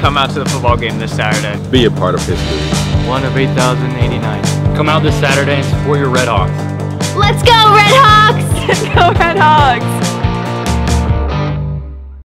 come out to the football game this Saturday. Be a part of history. One of 8,089. Come out this Saturday and support your Red Hawks.